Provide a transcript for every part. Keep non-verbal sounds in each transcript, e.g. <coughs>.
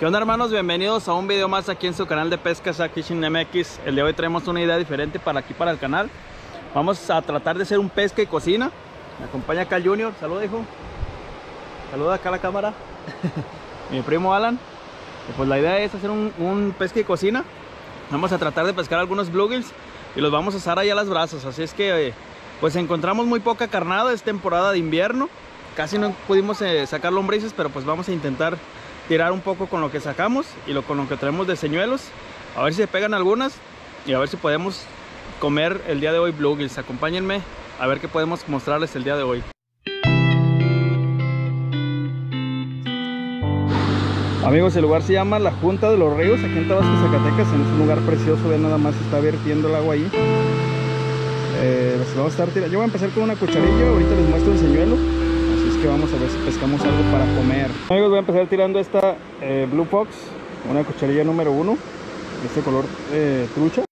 ¿Qué onda hermanos? Bienvenidos a un video más aquí en su canal de aquí Kitchen MX El de hoy traemos una idea diferente para aquí para el canal. Vamos a tratar de hacer un pesca y cocina. Me acompaña acá el Junior, saluda hijo. Saluda acá a la cámara. <laughs> Mi primo Alan. Pues la idea es hacer un, pesca y cocina. Vamos a tratar de pescar algunos bluegills Y los vamos a asar ahí a las brasas. Así es que eh, pues encontramos muy poca carnada. Es temporada de invierno. Casi no pudimos eh, sacar lombrices Pero pues vamos a intentar tirar un poco con lo que sacamos y lo, con lo que traemos de señuelos. A ver si se pegan algunas y a ver si podemos comer el día de hoy bluegills. Acompáñenme a ver qué podemos mostrarles el día de hoy. Amigos, el lugar se llama La Junta de los Ríos, aquí en Tabasco, Zacatecas. En un lugar precioso, vean nada más, está vertiendo el agua ahí. Eh, vamos a estar tirando. Yo voy a empezar con una cucharilla, ahorita les muestro el señuelo que vamos a ver si pescamos algo para comer. Amigos voy a empezar tirando esta eh, Blue Fox una cucharilla número uno este color eh, trucha.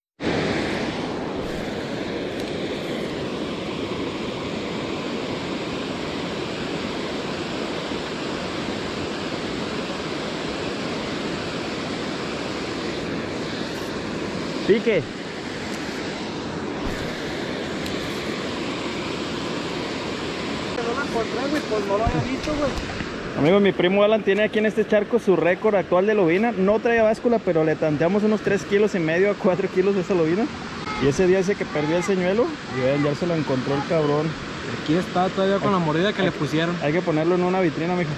Pique Amigos, mi primo Alan tiene aquí en este charco su récord actual de lobina. No trae báscula, pero le tanteamos unos 3 kilos y medio a 4 kilos de esa lobina. Y ese día dice que perdió el señuelo. Y vean, ya se lo encontró el cabrón. Aquí está todavía con la mordida que le pusieron. Hay que ponerlo en una vitrina, mijo.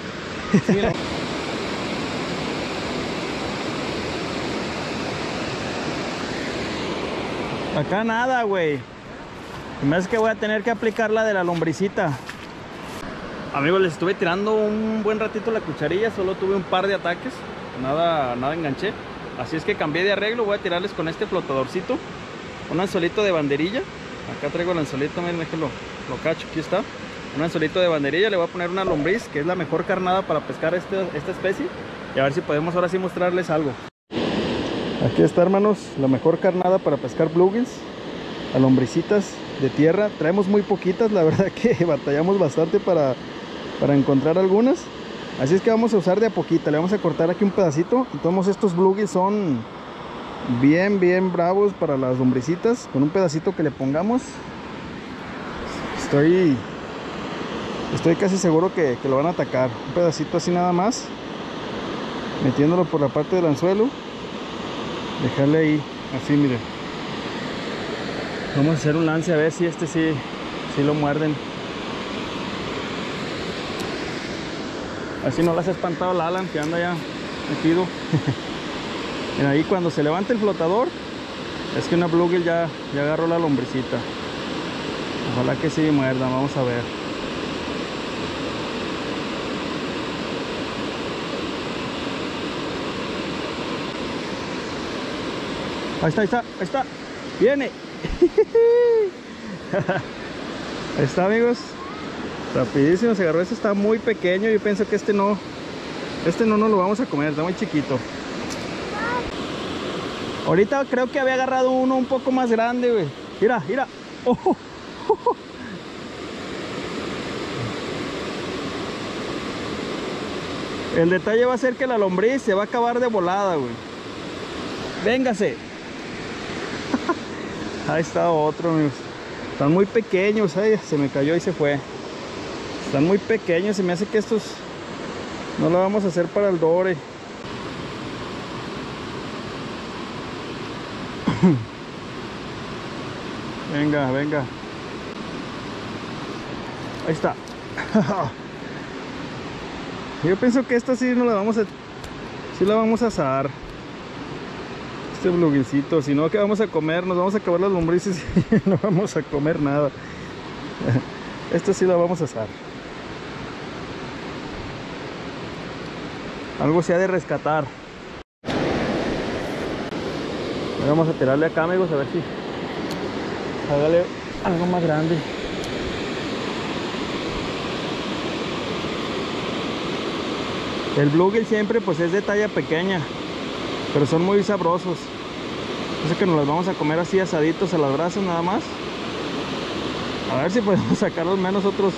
Acá nada, güey. Me es que voy a tener que aplicar la de la lombricita. Amigos, les estuve tirando un buen ratito la cucharilla, solo tuve un par de ataques, nada, nada enganché. Así es que cambié de arreglo, voy a tirarles con este flotadorcito, un anzuelito de banderilla. Acá traigo el anzuelito, miren, déjenlo, lo cacho, aquí está. Un anzuelito de banderilla, le voy a poner una lombriz, que es la mejor carnada para pescar este, esta especie. Y a ver si podemos ahora sí mostrarles algo. Aquí está, hermanos, la mejor carnada para pescar bluegills. A lombricitas de tierra. Traemos muy poquitas, la <laughs> verdad que batallamos bastante para para encontrar algunas. Así es que vamos a usar de a poquita le vamos a cortar aquí un pedacito y todos estos bluegills son bien bien bravos para las lombricitas. Con un pedacito que le pongamos estoy estoy casi seguro que, lo van a atacar. Un pedacito así nada más metiéndolo por la parte del anzuelo. Dejarle ahí así mire. Vamos a hacer un lance a ver si este sí, sí lo muerden Así no las ha espantado la Alan que anda ya metido. <laughs> y ahí cuando se levanta el flotador, es que una bluegill ya, ya agarró la lombricita. Ojalá que sí muerda, vamos a ver. Ahí está, ahí está, ahí está. Viene. <laughs> ahí está amigos. Rapidísimo se agarró, este está muy pequeño, yo pienso que este no, este no nos lo vamos a comer, está muy chiquito. Ahorita creo que había agarrado uno un poco más grande, güey. Mira, mira. El detalle va a ser que la lombriz se va a acabar de volada, güey. Véngase. <laughs> Ahí está otro, amigos. Están muy pequeños, ay, se me cayó y se fue. Están muy pequeños, se me hace que estos no lo vamos a hacer para el dore. <coughs> venga, venga. Ahí está. <laughs> Yo pienso que esta sí no la vamos a sí la vamos a asar. Este bluguincito, si no ¿qué vamos a comer? Nos vamos a acabar las lombrices <laughs> y no vamos a comer nada. <laughs> Esta sí la vamos a asar. Algo se ha de rescatar. Vamos a tirarle acá amigos a ver si hágale algo más grande. El bluegill siempre pues es de talla pequeña pero son muy sabrosos. Así que nos las vamos a comer así asaditos a las brasas nada más. A ver si podemos <laughs> sacar al menos otros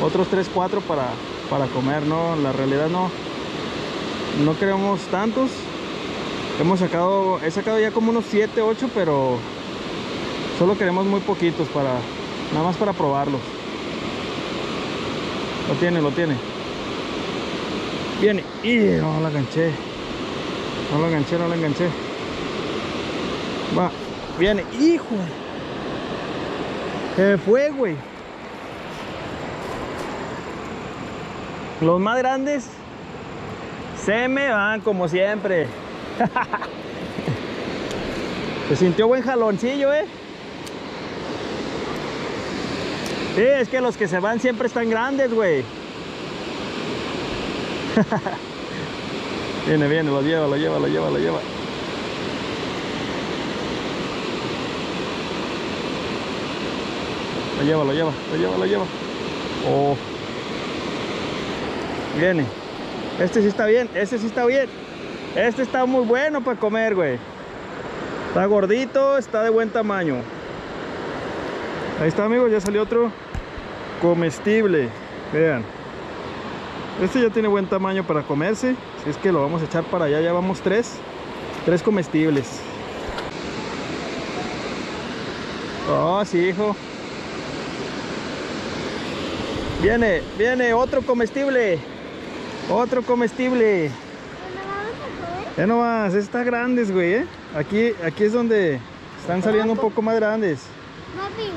otros 3 4 para para comer no la realidad no no queremos tantos. Hemos sacado, he sacado ya como unos 7, 8, pero solo queremos muy poquitos para, nada más para probarlos. Lo tiene, lo tiene. Viene. Y no la enganché. No la enganché, no la enganché. Va, viene. Hijo. Se fue, güey. Los más grandes se me van como siempre. Se sintió buen jaloncillo, eh. Sí, es que los que se van siempre están grandes, güey. <laughs> viene, viene, lo lleva, lo lleva, lo lleva, lo lleva. Lo lleva, lo lleva, lo lleva, lo lleva. Oh. Viene. Este sí está bien, este sí está bien. Este está muy bueno para comer, güey. Está gordito, está de buen tamaño. Ahí está, amigos, ya salió otro comestible. Vean. Este ya tiene buen tamaño para comerse. Si es que lo vamos a echar para allá, ya vamos tres. Tres comestibles. Oh, sí, hijo. Viene, viene otro comestible. Otro comestible. Ya nomás, está grandes, güey, ¿eh? Aquí, aquí es donde están saliendo un poco más grandes.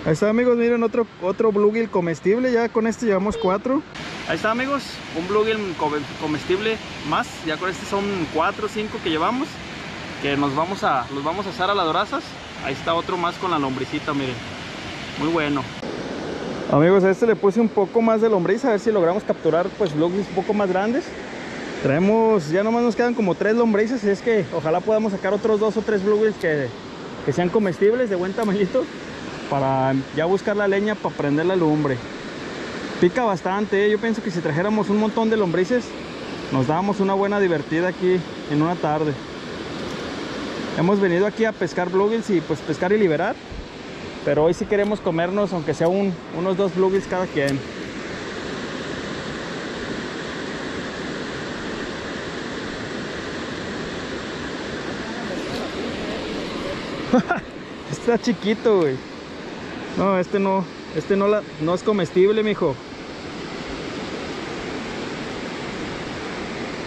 Ahí está, amigos, miren, otro, otro bluegill comestible. Ya con este llevamos cuatro. Ahí está, amigos, un bluegill comestible más. Ya con este son cuatro o cinco que llevamos. Que nos vamos a, los vamos a asar a las dorazas. Ahí está otro más con la lombricita, miren. Muy bueno. Amigos, a este le puse un poco más de lombriz, a ver si logramos capturar pues bluegills un poco más grandes. Traemos, ya nomás nos quedan como tres lombrices, y es que ojalá podamos sacar otros dos o tres bluegills que, que sean comestibles, de buen tamañito, para ya buscar la leña para prender la lumbre. Pica bastante, ¿eh? yo pienso que si trajéramos un montón de lombrices, nos dábamos una buena divertida aquí en una tarde. Hemos venido aquí a pescar bluegills y pues pescar y liberar. Pero hoy sí queremos comernos, aunque sea un, unos dos bluegills cada quien. <laughs> Está chiquito, güey. No, este no, este no, la, no es comestible, mijo.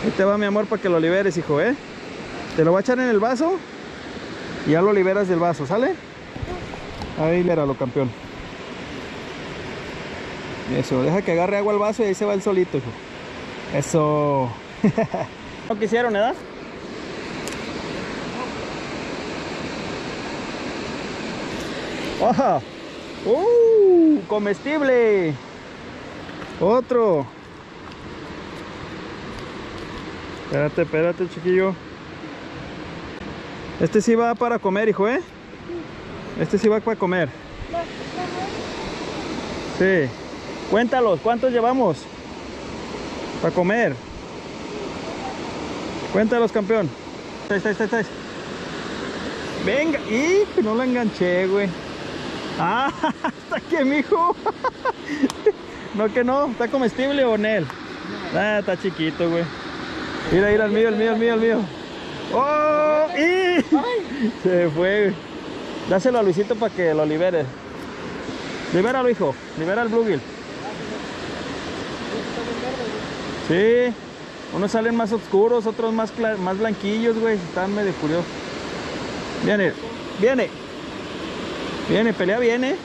Ahí te va, mi amor, para que lo liberes, hijo, ¿eh? Te lo voy a echar en el vaso y ya lo liberas del vaso, ¿sale? Ahí lo campeón. Eso, deja que agarre agua al vaso y ahí se va el solito, hijo. Eso. <laughs> ¿No quisieron, edad? ¡Oja! ¡Uh! ¡Comestible! Otro. Espérate, espérate, chiquillo. Este sí va para comer, hijo, ¿eh? Este sí va para comer. Sí. Cuéntalos, ¿cuántos llevamos? Para comer. Cuéntalos, campeón. Ahí está, ahí está, ahí Venga, y no la enganché, güey. Ah, <laughs> está aquí, mijo. <laughs> no que no, ¿está comestible o él? Ah, está chiquito, güey. Mira, mira, el mío, el mío, el mío, el mío. ¡Oh! ¡Y! Se fue, güey. Dáselo a Luisito para que lo libere. Libéralo, hijo. Libera el bluegill. Sí. Unos salen más oscuros, otros más, más blanquillos, güey. Están medio curiosos. Viene, viene. Viene, pelea viene.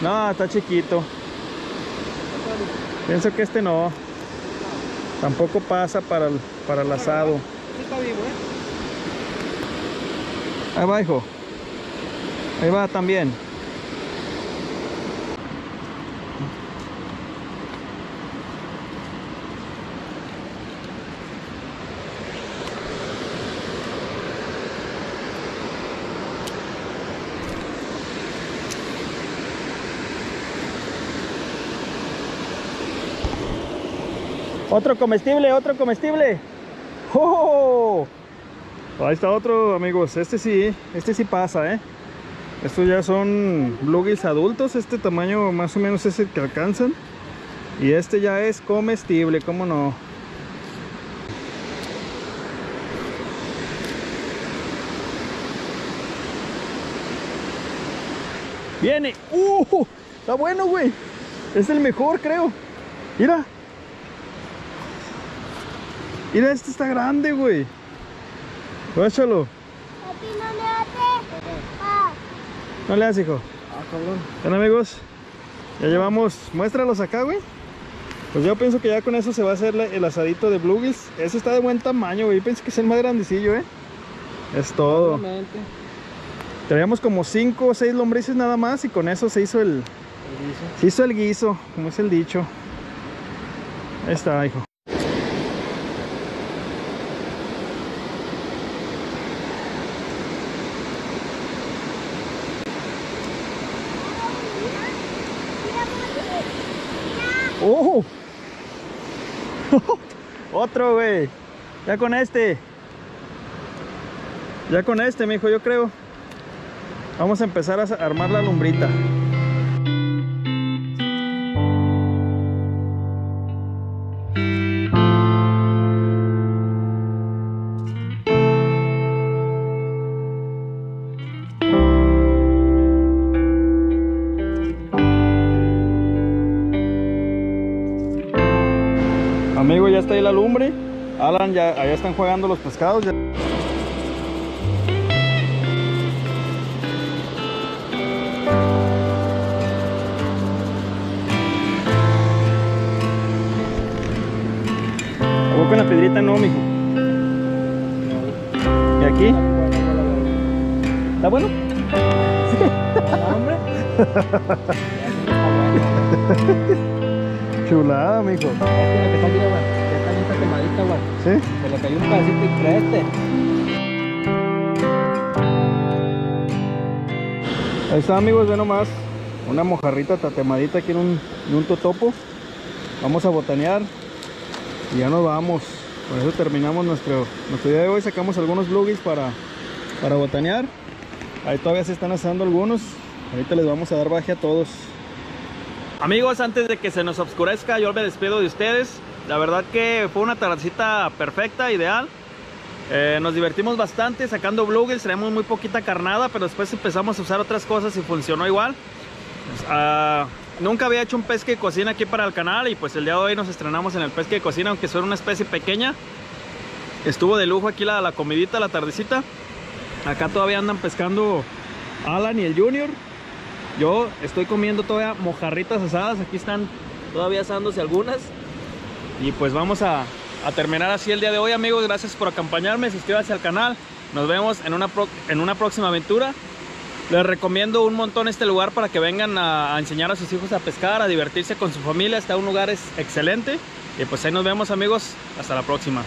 No, está chiquito. Pienso que este no. Tampoco pasa para el, para el asado. Ahí va, hijo. Ahí va también. Otro comestible, otro comestible. ¡Oh! Ahí está otro, amigos. Este sí, este sí pasa, ¿eh? Estos ya son bluegill adultos, este tamaño más o menos es el que alcanzan. Y este ya es comestible, cómo no. Viene. ¡Uh! Está bueno, güey. Es el mejor, creo. Mira. Mira, este está grande, güey. Guáchalo. Papi, no me no le hagas, hijo. Ah, cabrón. Bien, amigos. Ya llevamos. Muéstralos acá, güey. Pues yo pienso que ya con eso se va a hacer el asadito de bluegills. Ese está de buen tamaño, güey. Yo pienso que es el más grandecillo, eh. Es todo. Obviamente. Traíamos como 5 o 6 lombrices nada más y con eso se hizo el, el guiso. se hizo el guiso, como es el dicho. Ahí está, hijo. ¡Oh! <laughs> Otro, güey. Ya con este. Ya con este, mijo, yo creo. Vamos a empezar a armar la lumbrita. Ya allá están jugando los pescados. ya- ¿A poco en la piedrita no, mijo? ¿Y aquí? ¿Está bueno? Ah, hombre. Chulada, mijo. Quemadita, güey. ¿Sí? Se le cayó un pedacito y creste. Ahí está, amigos, ve nomás. Una mojarrita tatemadita aquí en un, en un totopo. Vamos a botanear y ya nos vamos. Con eso terminamos nuestro, nuestro día de hoy. Sacamos algunos bluegills para, para botanear. Ahí todavía se están asando algunos. Ahorita les vamos a dar baje a todos. Amigos, antes de que se nos oscurezca, yo me despido de ustedes. La verdad que fue una tardecita perfecta, ideal. Eh, nos divertimos bastante sacando bluegills, traemos muy poquita carnada, pero después empezamos a usar otras cosas y funcionó igual. Pues, ah, nunca había hecho un pesque de cocina aquí para el canal y pues el día de hoy nos estrenamos en el pesque de cocina, aunque fuera una especie pequeña. Estuvo de lujo aquí la, la comidita, la tardecita. Acá todavía andan pescando Alan y el Junior. Yo estoy comiendo todavía mojarritas asadas, aquí están todavía asándose algunas. Y pues vamos a, terminar así el día de hoy, amigos. Gracias por acompañarme. Suscríbanse al canal. Nos vemos en una, en una próxima aventura. Les recomiendo un montón este lugar para que vengan a, enseñar a sus hijos a pescar, a divertirse con su familia. Está un lugar excelente. Y pues ahí nos vemos, amigos. Hasta la próxima.